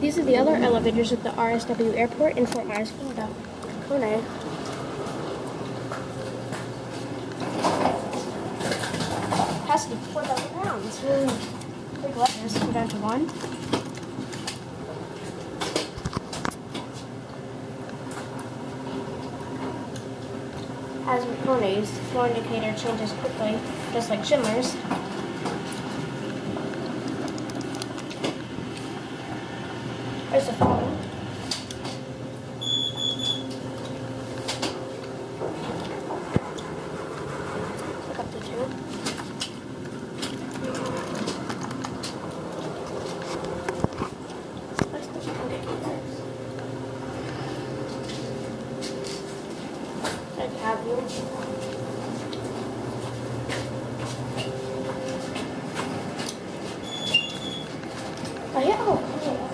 These are the other elevators at the RSW Airport in Fort Myers, Florida. Kone. Capacity 4,000 pounds. Really big letters. Come down to one. As with the floor indicator changes quickly, just like Schindler's. There's a phone. Look up to two. At have you? Oh yeah, oh, okay.